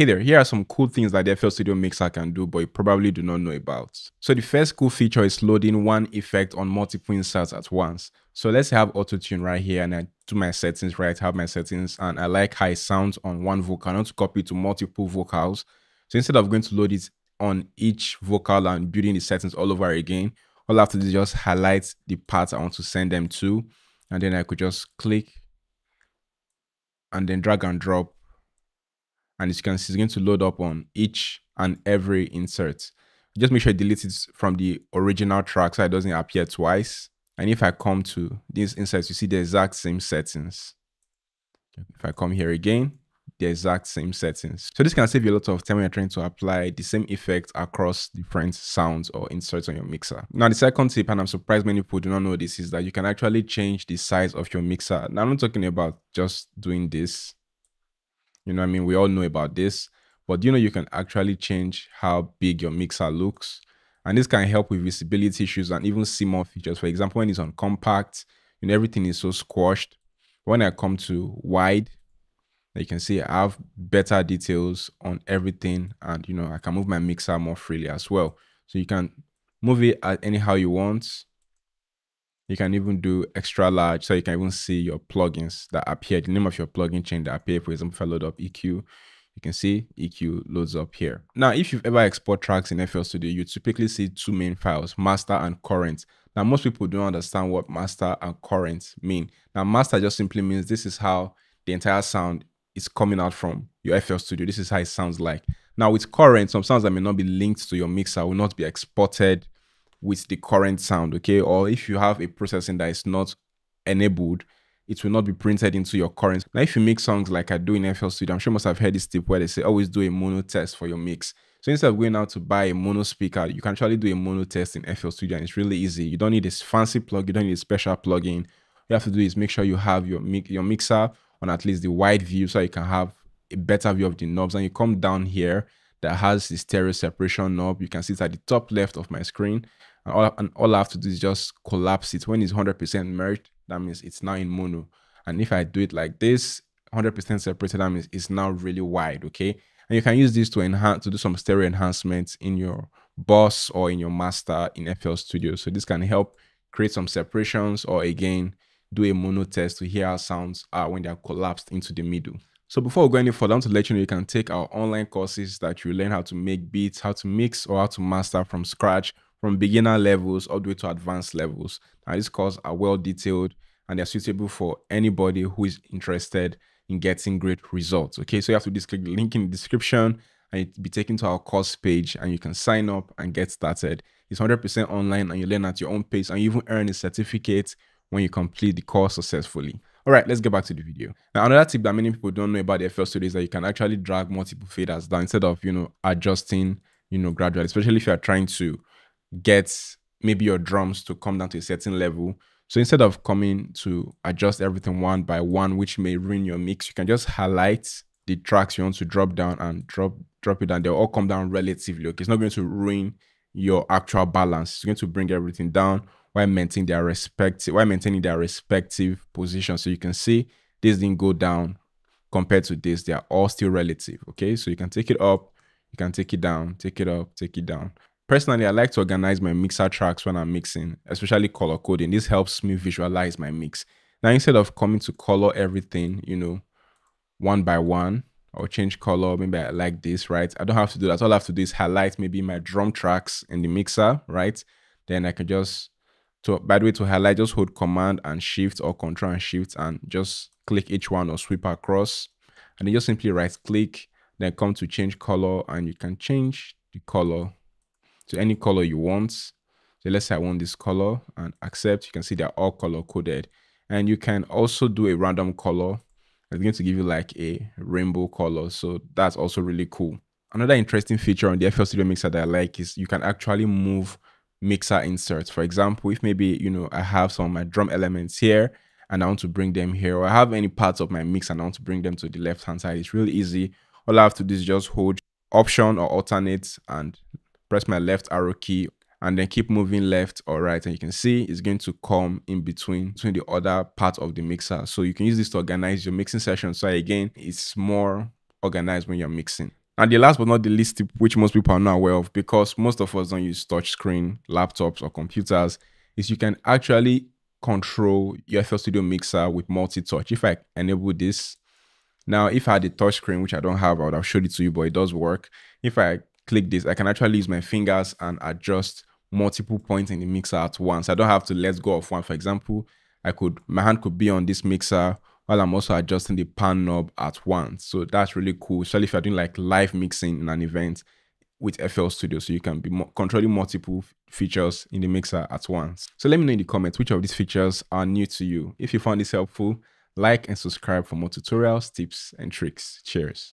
Hey there, here are some cool things that the FL Studio Mixer can do, but you probably do not know about. So the first cool feature is loading one effect on multiple inserts at once. So let's have auto tune right here and I do my settings, right? have my settings and I like how it sounds on one vocal, not to copy to multiple vocals. So instead of going to load it on each vocal and building the settings all over again, all I have to do is just highlight the parts I want to send them to. And then I could just click and then drag and drop and as you can see, it's going to load up on each and every insert. Just make sure it deletes it from the original track so it doesn't appear twice. And if I come to these inserts, you see the exact same settings. If I come here again, the exact same settings. So this can save you a lot of time when you're trying to apply the same effect across different sounds or inserts on your mixer. Now the second tip, and I'm surprised many people do not know this, is that you can actually change the size of your mixer. Now I'm not talking about just doing this you know I mean? We all know about this. But you know you can actually change how big your mixer looks? And this can help with visibility issues and even see more features. For example, when it's on compact, you know, everything is so squashed. When I come to wide, you can see I have better details on everything and you know I can move my mixer more freely as well. So you can move it at anyhow you want you can even do extra large so you can even see your plugins that appear, the name of your plugin chain that appear. For example, if I load up EQ, you can see EQ loads up here. Now, if you've ever export tracks in FL Studio, you typically see two main files, master and current. Now, most people don't understand what master and current mean. Now, master just simply means this is how the entire sound is coming out from your FL Studio. This is how it sounds like. Now, with current, some sounds that may not be linked to your mixer will not be exported with the current sound, okay? Or if you have a processing that is not enabled, it will not be printed into your current. Now, if you make songs like I do in FL Studio, I'm sure most have heard this tip where they say always do a mono test for your mix. So instead of going out to buy a mono speaker, you can actually do a mono test in FL Studio and it's really easy. You don't need this fancy plug, you don't need a special plugin. you have to do is make sure you have your, your mixer on at least the wide view so you can have a better view of the knobs. And you come down here that has the stereo separation knob. You can see it at the top left of my screen. And all, and all I have to do is just collapse it. When it's 100% merged, that means it's now in mono. And if I do it like this, 100% separated, that means it's now really wide, okay? And you can use this to enhance, to do some stereo enhancements in your boss or in your master in FL Studio. So this can help create some separations or again, do a mono test to hear how sounds are when they are collapsed into the middle. So before we go any further, I want to let you know you can take our online courses that you learn how to make beats, how to mix or how to master from scratch from beginner levels all the way to advanced levels. Now, these courses are well detailed and they're suitable for anybody who is interested in getting great results. Okay, so you have to just click the link in the description and it be taken to our course page and you can sign up and get started. It's 100% online and you learn at your own pace and you even earn a certificate when you complete the course successfully. All right, let's get back to the video. Now, another tip that many people don't know about the FL Studio is that you can actually drag multiple faders down instead of, you know, adjusting, you know, gradually, especially if you're trying to get maybe your drums to come down to a certain level. So instead of coming to adjust everything one by one, which may ruin your mix, you can just highlight the tracks you want to drop down and drop drop it down. They'll all come down relatively. Okay, it's not going to ruin your actual balance. It's going to bring everything down while maintaining their respective while maintaining their respective position. So you can see this didn't go down compared to this. They are all still relative. Okay, so you can take it up, you can take it down, take it up, take it down. Personally, I like to organize my mixer tracks when I'm mixing, especially color coding. This helps me visualize my mix. Now, instead of coming to color everything, you know, one by one, or change color, maybe I like this, right? I don't have to do that. All I have to do is highlight maybe my drum tracks in the mixer, right? Then I can just, to, by the way, to highlight, just hold command and shift or control and shift and just click each one or sweep across. And then just simply right click, then come to change color and you can change the color to any color you want. So let's say I want this color and accept. You can see they're all color coded. And you can also do a random color. It's going to give you like a rainbow color. So that's also really cool. Another interesting feature on the FL Studio Mixer that I like is you can actually move mixer inserts. For example, if maybe, you know, I have some of my drum elements here and I want to bring them here, or I have any parts of my mix and I want to bring them to the left-hand side, it's really easy. All I have to do is just hold option or alternate and press my left arrow key and then keep moving left or right and you can see it's going to come in between between the other part of the mixer so you can use this to organize your mixing session so again it's more organized when you're mixing And the last but not the least tip, which most people are not aware of, because most of us don't use touchscreen, laptops, or computers, is you can actually control your FL Studio Mixer with multi-touch. If I enable this, now if I had a touchscreen, which I don't have, I would have showed it to you, but it does work. If I click this, I can actually use my fingers and adjust multiple points in the mixer at once. I don't have to let go of one. For example, I could my hand could be on this mixer while I'm also adjusting the pan knob at once. So that's really cool, especially if you're doing like live mixing in an event with FL Studio. So you can be controlling multiple features in the mixer at once. So let me know in the comments which of these features are new to you. If you found this helpful, like and subscribe for more tutorials, tips, and tricks. Cheers.